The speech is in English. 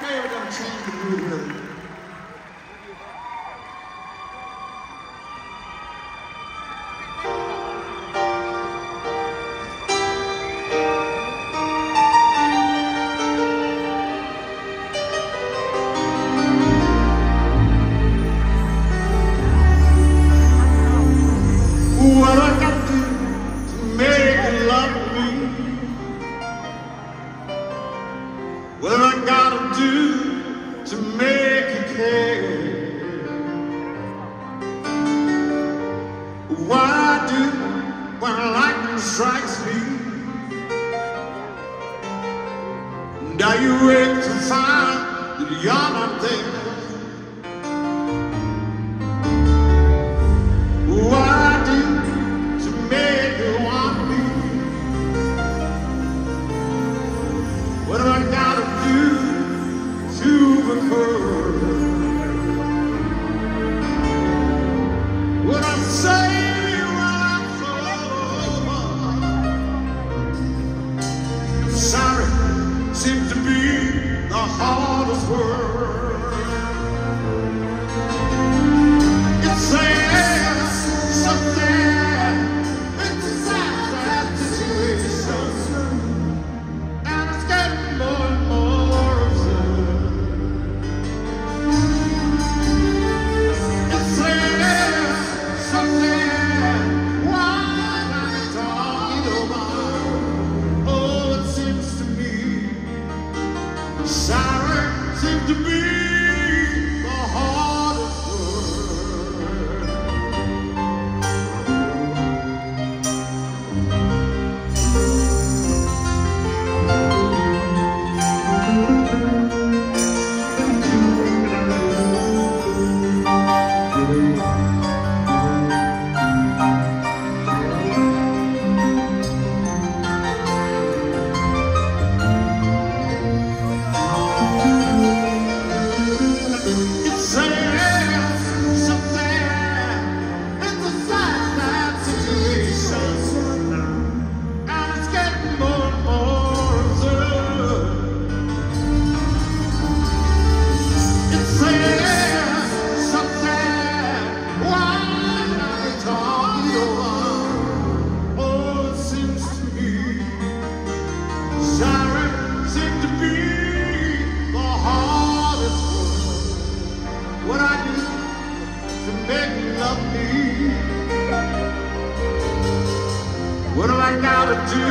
Play with to change the mood rhythm. What I got I do to make you care? What I do when lightning strikes me? And you wait to find that you're not there? What I'm? Sorry seems to be the hardest word. gotta do